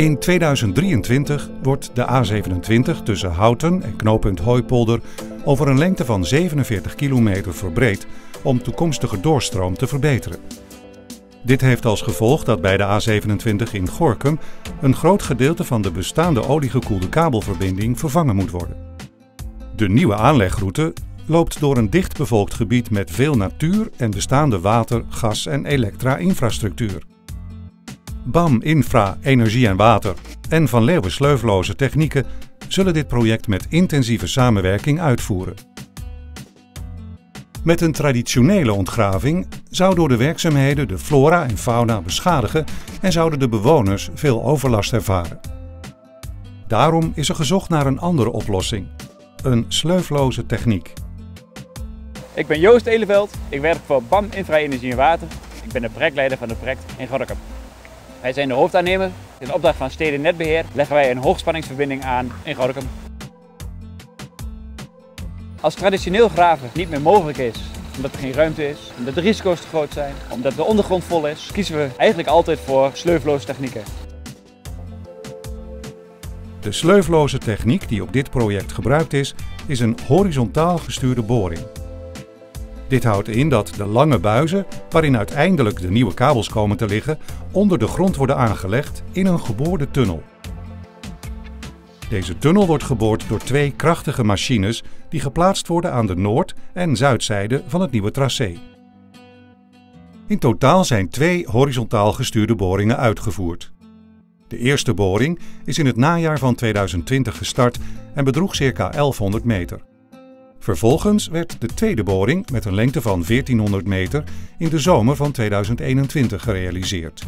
In 2023 wordt de A27 tussen Houten en knooppunt Hooipolder over een lengte van 47 kilometer verbreed om toekomstige doorstroom te verbeteren. Dit heeft als gevolg dat bij de A27 in Gorkum een groot gedeelte van de bestaande oliegekoelde kabelverbinding vervangen moet worden. De nieuwe aanlegroute loopt door een dichtbevolkt gebied met veel natuur en bestaande water, gas en elektra-infrastructuur. BAM Infra, Energie en Water en Van Leeuwen Sleufloze Technieken zullen dit project met intensieve samenwerking uitvoeren. Met een traditionele ontgraving zou door de werkzaamheden de flora en fauna beschadigen en zouden de bewoners veel overlast ervaren. Daarom is er gezocht naar een andere oplossing: een sleufloze techniek. Ik ben Joost Eleveld, ik werk voor BAM Infra Energie en Water. Ik ben de projectleider van het project in Gorkum. Wij zijn de hoofdaannemer. In opdracht van Steden Netbeheer leggen wij een hoogspanningsverbinding aan in Gorkum. Als traditioneel graven niet meer mogelijk is, omdat er geen ruimte is, omdat de risico's te groot zijn, omdat de ondergrond vol is, kiezen we eigenlijk altijd voor sleufloze technieken. De sleufloze techniek die op dit project gebruikt is, is een horizontaal gestuurde boring. Dit houdt in dat de lange buizen, waarin uiteindelijk de nieuwe kabels komen te liggen, onder de grond worden aangelegd in een geboorde tunnel. Deze tunnel wordt geboord door twee krachtige machines die geplaatst worden aan de noord- en zuidzijde van het nieuwe tracé. In totaal zijn twee horizontaal gestuurde boringen uitgevoerd. De eerste boring is in het najaar van 2020 gestart en bedroeg circa 1100 meter. Vervolgens werd de tweede boring met een lengte van 1400 meter in de zomer van 2021 gerealiseerd.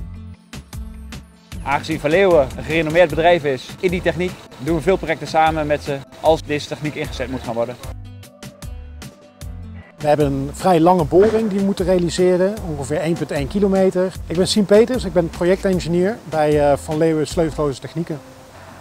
Aangezien Van Leeuwen een gerenommeerd bedrijf is in die techniek, doen we veel projecten samen met ze als deze techniek ingezet moet gaan worden. We hebben een vrij lange boring die we moeten realiseren, ongeveer 1,1 kilometer. Ik ben Siem Peters, ik ben projectengineer bij eh, Van Leeuwen Sleufloze Technieken.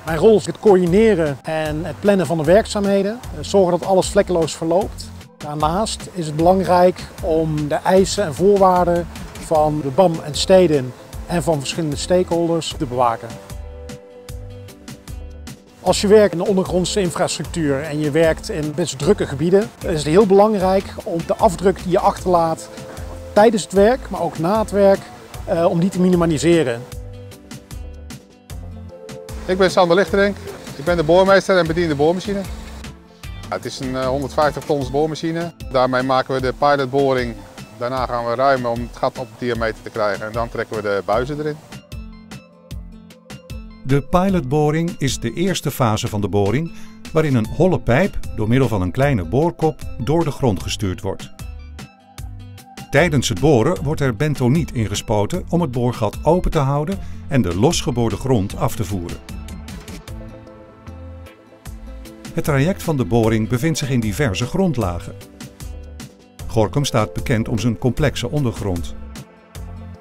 Mijn rol is het coördineren en het plannen van de werkzaamheden, eh, zorgen dat alles vlekkeloos verloopt. Daarnaast is het belangrijk om de eisen en voorwaarden van de BAM en steden en van verschillende stakeholders te bewaken. Als je werkt in de ondergrondse infrastructuur en je werkt in best drukke gebieden, is het heel belangrijk om de afdruk die je achterlaat tijdens het werk, maar ook na het werk, eh, om die te minimaliseren. Ik ben Sander Lichterink. Ik ben de boormeester en bedien de boormachine. Het is een 150 tons boormachine. Daarmee maken we de pilotboring. Daarna gaan we ruimen om het gat op diameter te krijgen en dan trekken we de buizen erin. De pilotboring is de eerste fase van de boring waarin een holle pijp door middel van een kleine boorkop door de grond gestuurd wordt. Tijdens het boren wordt er bentoniet ingespoten om het boorgat open te houden en de losgeboorde grond af te voeren. Het traject van de boring bevindt zich in diverse grondlagen. Gorkum staat bekend om zijn complexe ondergrond.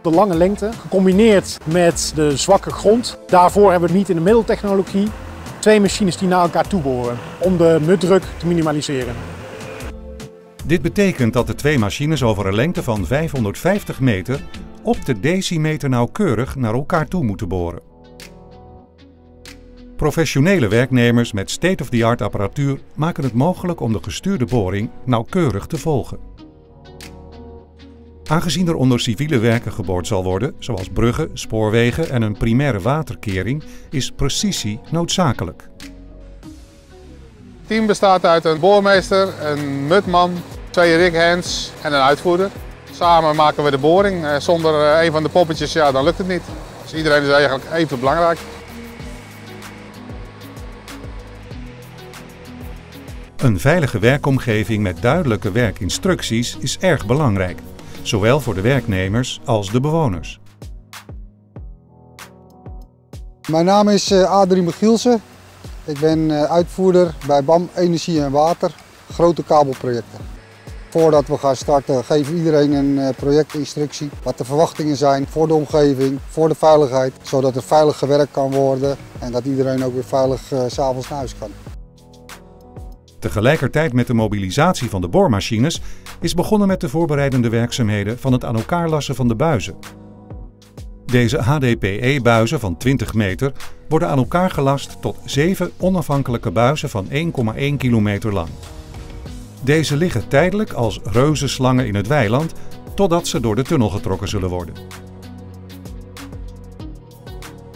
De lange lengte, gecombineerd met de zwakke grond. Daarvoor hebben we niet in de middeltechnologie twee machines die naar elkaar toe boren om de mutdruk te minimaliseren. Dit betekent dat de twee machines over een lengte van 550 meter op de decimeter nauwkeurig naar elkaar toe moeten boren. Professionele werknemers met state-of-the-art apparatuur maken het mogelijk om de gestuurde boring nauwkeurig te volgen. Aangezien er onder civiele werken geboord zal worden, zoals bruggen, spoorwegen en een primaire waterkering, is precisie noodzakelijk. Het team bestaat uit een boormeester, een mutman, twee righands en een uitvoerder. Samen maken we de boring. Eh, zonder eh, een van de poppetjes, ja, dan lukt het niet. Dus iedereen is eigenlijk even belangrijk. Een veilige werkomgeving met duidelijke werkinstructies is erg belangrijk, zowel voor de werknemers als de bewoners. Mijn naam is eh, Adrie Michielsen. Ik ben uitvoerder bij BAM Energie en Water, grote kabelprojecten. Voordat we gaan starten geven we iedereen een eh, projectinstructie. Wat de verwachtingen zijn voor de omgeving, voor de veiligheid. Zodat er veilig gewerkt kan worden en dat iedereen ook weer veilig uh, s'avonds naar huis kan. Tegelijkertijd met de mobilisatie van de boormachines is begonnen met de voorbereidende werkzaamheden van het aan elkaar lassen van de buizen. Deze HDPE-buizen van 20 meter worden aan elkaar gelast tot zeven onafhankelijke buizen van 1,1 kilometer lang. Deze liggen tijdelijk als reuzenslangen in het weiland totdat ze door de tunnel getrokken zullen worden.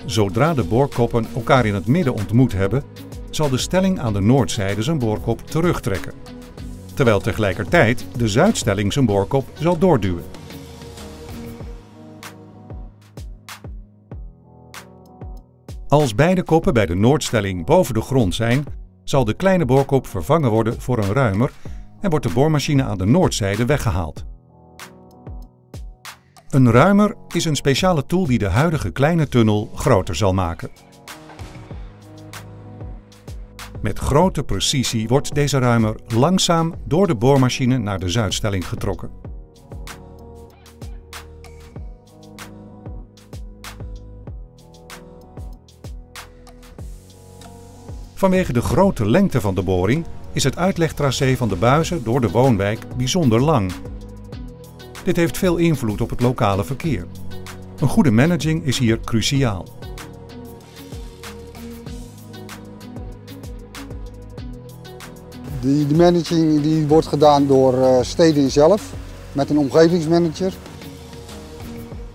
Zodra de boorkoppen elkaar in het midden ontmoet hebben, zal de stelling aan de noordzijde zijn boorkop terugtrekken, terwijl tegelijkertijd de zuidstelling zijn boorkop zal doorduwen. Als beide koppen bij de noordstelling boven de grond zijn, zal de kleine boorkop vervangen worden voor een ruimer en wordt de boormachine aan de noordzijde weggehaald. Een ruimer is een speciale tool die de huidige kleine tunnel groter zal maken. Met grote precisie wordt deze ruimer langzaam door de boormachine naar de zuidstelling getrokken. Vanwege de grote lengte van de boring is het uitlegtracé van de buizen door de woonwijk bijzonder lang. Dit heeft veel invloed op het lokale verkeer. Een goede managing is hier cruciaal. Die, die managing die wordt gedaan door uh, steden zelf met een omgevingsmanager.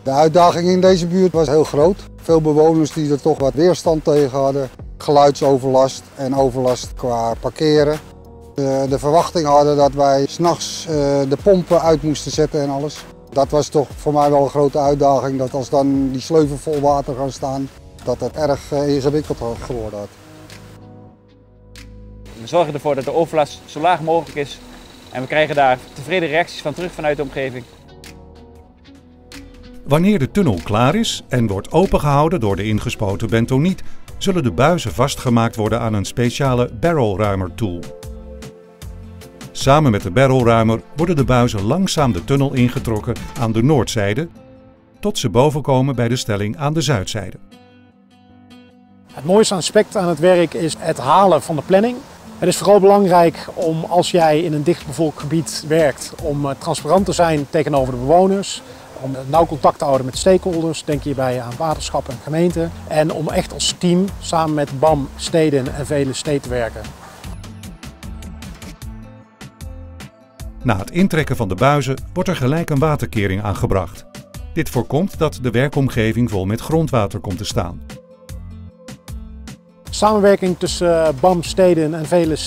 De uitdaging in deze buurt was heel groot. Veel bewoners die er toch wat weerstand tegen hadden. Geluidsoverlast en overlast qua parkeren. De, de verwachting hadden dat wij s'nachts uh, de pompen uit moesten zetten en alles. Dat was toch voor mij wel een grote uitdaging. Dat als dan die sleuven vol water gaan staan, dat het erg uh, ingewikkeld geworden had. We zorgen ervoor dat de overlast zo laag mogelijk is. En we krijgen daar tevreden reacties van terug vanuit de omgeving. Wanneer de tunnel klaar is en wordt opengehouden door de ingespoten bentoniet, zullen de buizen vastgemaakt worden aan een speciale barrelruimer tool. Samen met de barrelruimer worden de buizen langzaam de tunnel ingetrokken aan de noordzijde, tot ze bovenkomen bij de stelling aan de zuidzijde. Het mooiste aspect aan het werk is het halen van de planning. Het is vooral belangrijk om als jij in een dichtbevolkt gebied werkt, om eh, transparant te zijn tegenover de bewoners. Om nauw contact te houden met stakeholders, denk hierbij aan waterschappen en gemeenten. En om echt als team samen met BAM, steden en vele steden te werken. Na het intrekken van de buizen wordt er gelijk een waterkering aangebracht. Dit voorkomt dat de werkomgeving vol met grondwater komt te staan. Samenwerking tussen eh, BAM, steden en vele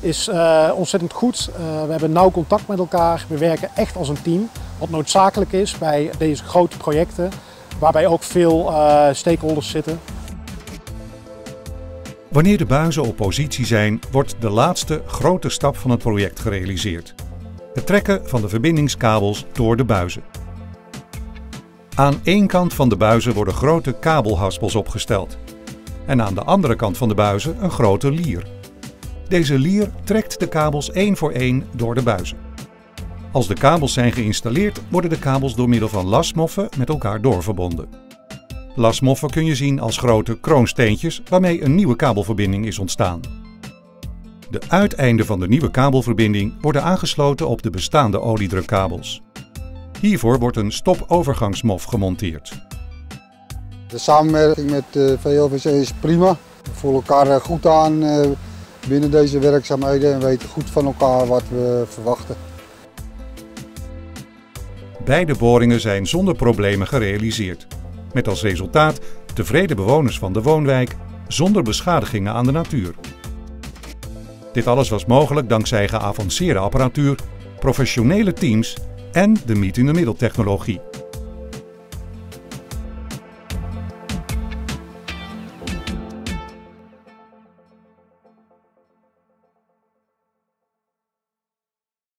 is uh, ontzettend goed. Uh, we hebben nauw contact met elkaar. We werken echt als een team. Wat noodzakelijk is bij deze grote projecten, waarbij ook veel stakeholders zitten. Wanneer de buizen op positie zijn, wordt de laatste grote stap van het project gerealiseerd. Het trekken van de verbindingskabels door de buizen. Aan één kant van de buizen worden grote kabelhaspels opgesteld. En aan de andere kant van de buizen een grote lier. Deze lier trekt de kabels één voor één door de buizen. Als de kabels zijn geïnstalleerd, worden de kabels door middel van lasmoffen met elkaar doorverbonden. Lasmoffen kun je zien als grote kroonsteentjes waarmee een nieuwe kabelverbinding is ontstaan. De uiteinden van de nieuwe kabelverbinding worden aangesloten op de bestaande oliedrukkabels. Hiervoor wordt een stopovergangsmof gemonteerd. De samenwerking met de VLVC is prima. We voelen elkaar goed aan binnen deze werkzaamheden en weten goed van elkaar wat we verwachten. Beide boringen zijn zonder problemen gerealiseerd. Met als resultaat tevreden bewoners van de woonwijk zonder beschadigingen aan de natuur. Dit alles was mogelijk dankzij geavanceerde apparatuur, professionele teams en de meet-in-the-middle technologie.